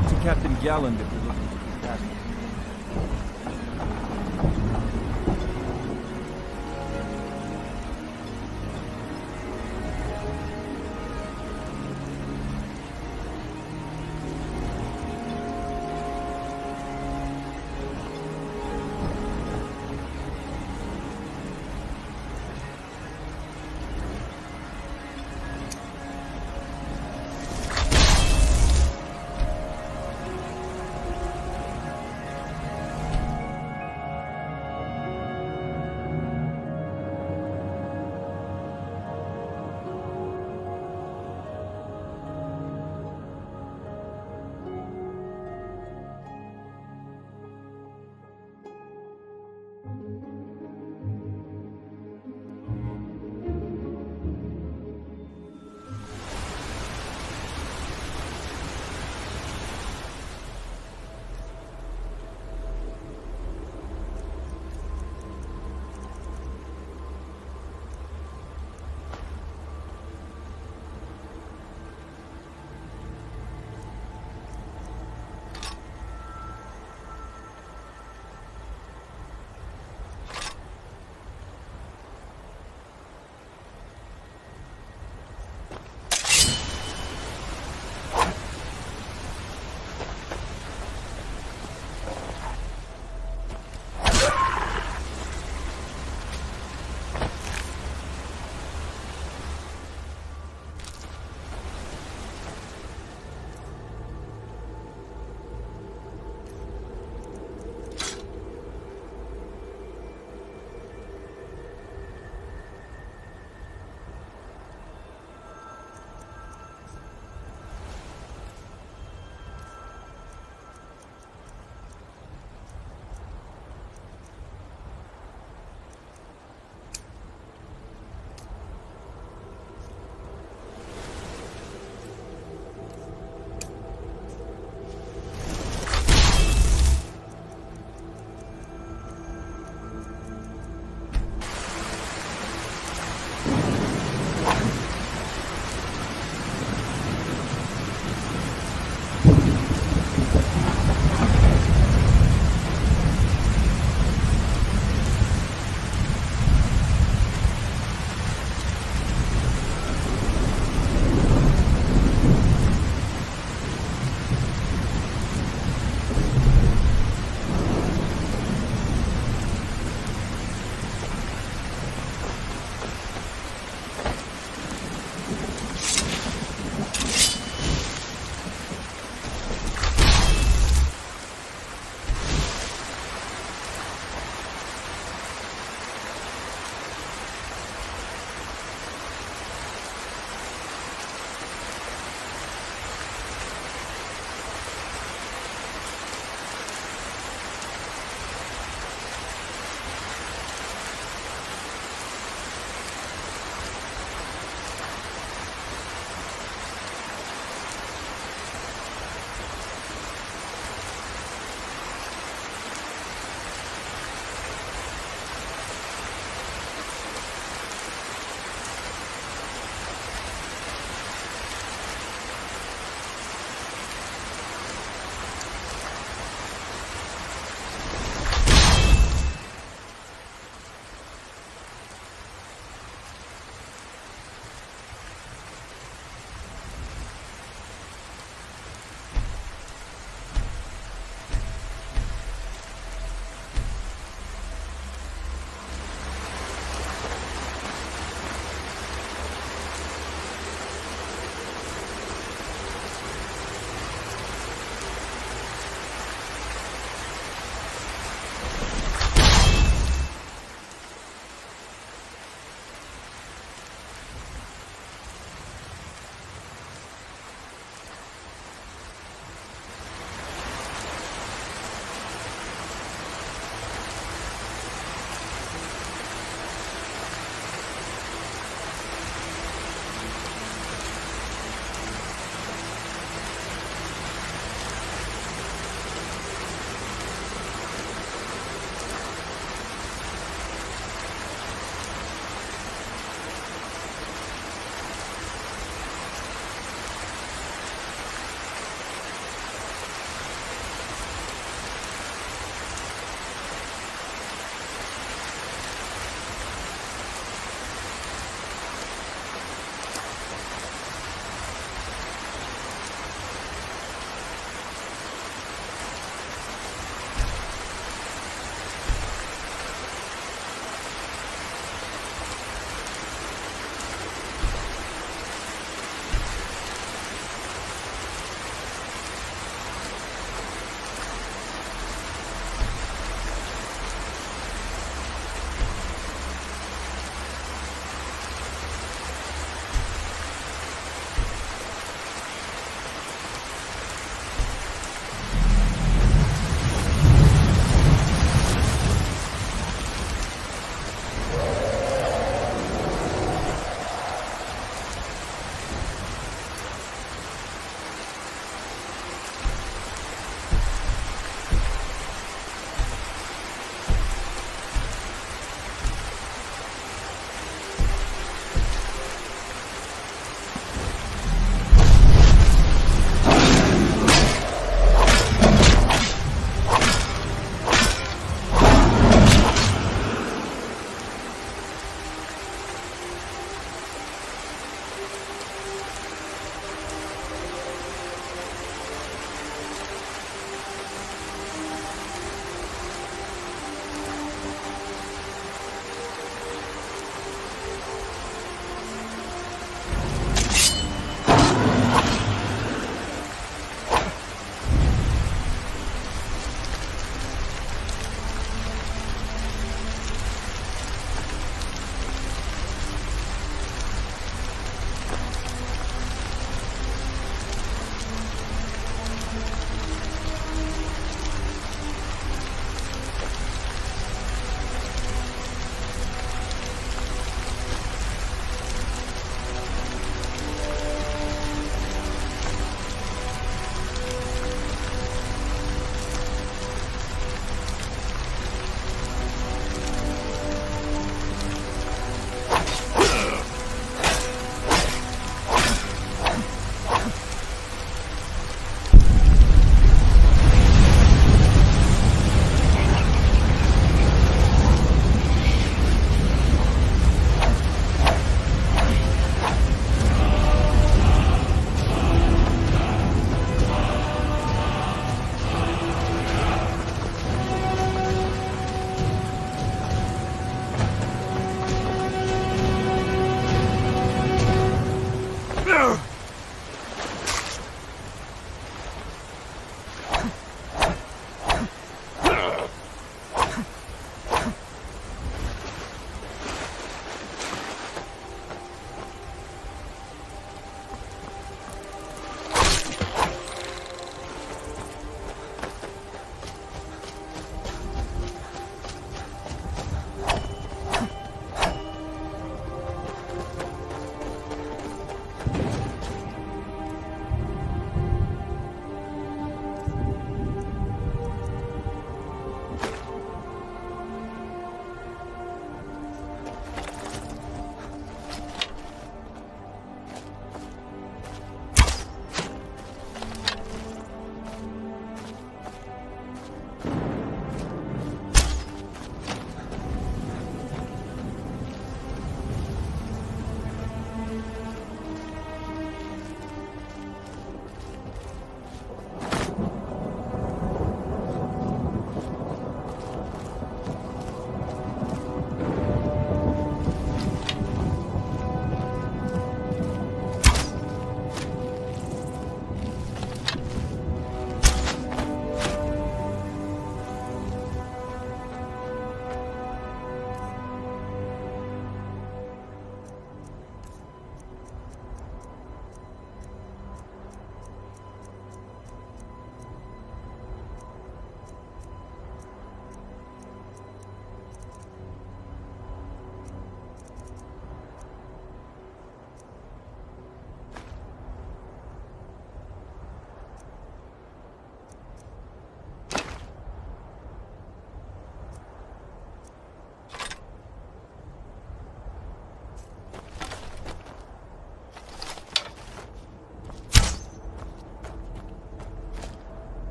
talk to Captain Galland